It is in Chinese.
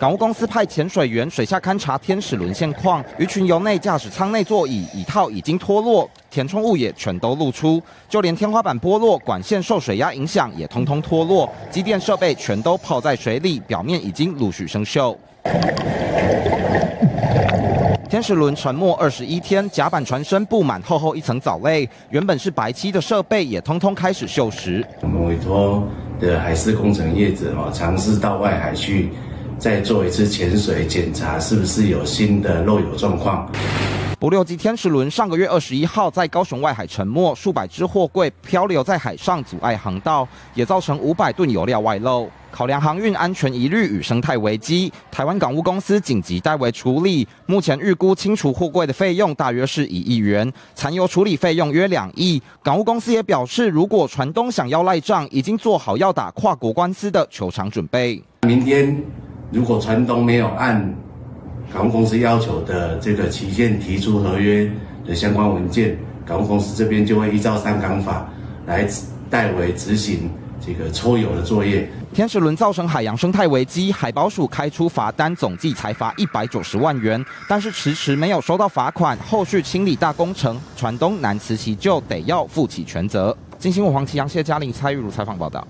港务公司派潜水员水下勘察天使轮现况，鱼群由内驾驶舱内座椅椅套已经脱落，填充物也全都露出，就连天花板剥落、管线受水压影响也通通脱落，机电设备全都泡在水里，表面已经陆续生锈。天使轮沉没二十一天，甲板船身布满厚厚一层藻类，原本是白漆的设备也通通开始锈蚀。我们委托的海事工程业者哦，尝试到外海去再做一次潜水检查，是不是有新的漏油状况？不六级天使轮上个月二十一号在高雄外海沉没，数百只货柜漂流在海上，阻碍航道，也造成五百吨油料外漏。考量航运安全疑虑与生态危机，台湾港务公司紧急代为处理。目前预估清除货柜的费用大约是一亿元，残油处理费用约两亿。港务公司也表示，如果船东想要赖账，已经做好要打跨国官司的求偿准备。明天如果船东没有按港务公司要求的这个期限提出合约的相关文件，港务公司这边就会依照三港法来代为执行。这个抽油的作业，天使轮造成海洋生态危机，海保署开出罚单，总计才罚一百九十万元，但是迟迟没有收到罚款，后续清理大工程，船东难辞其咎，得要负起全责。金星我黄奇阳谢嘉玲蔡玉如采访报道。